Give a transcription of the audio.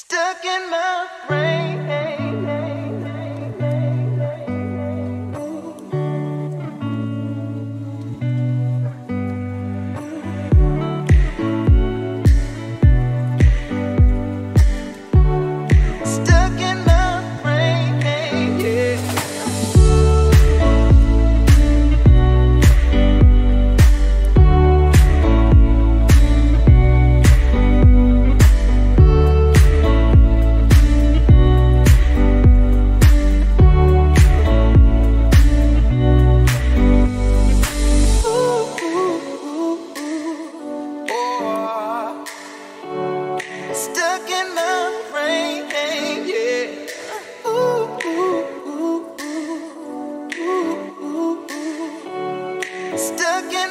Stuck in my brain.